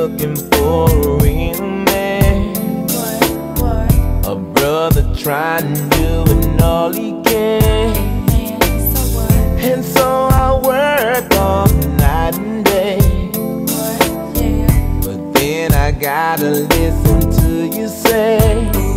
looking for a real man A brother trying to do all he can. And so I work all night and day. But then I gotta listen to you say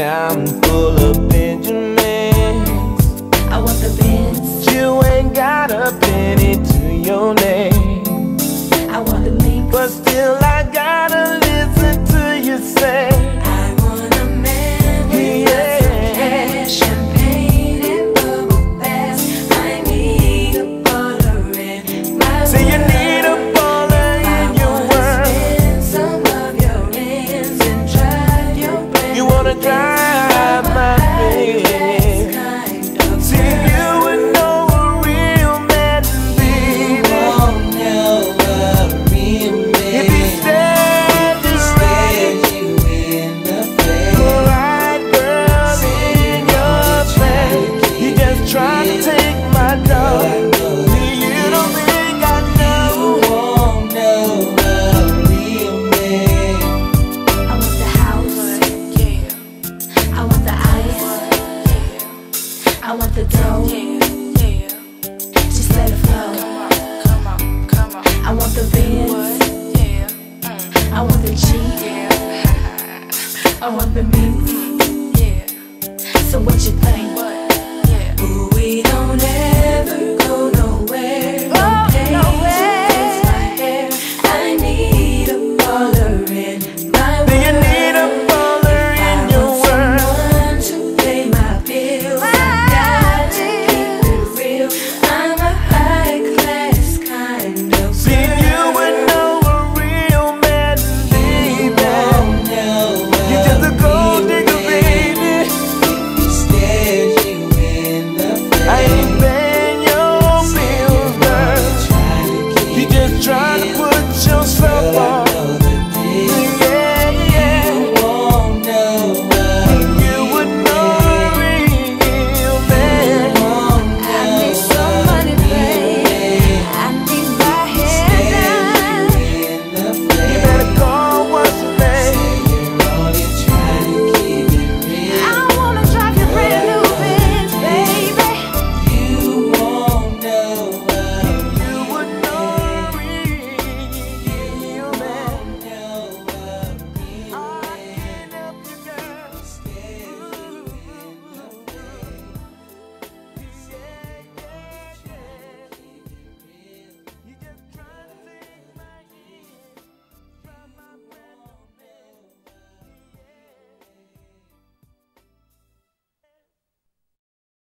I'm full of Benjamins. I want the Benz. You ain't got a penny to your name. I want the link. But still, I I want the G, yeah. I want the meat, yeah. So what you think?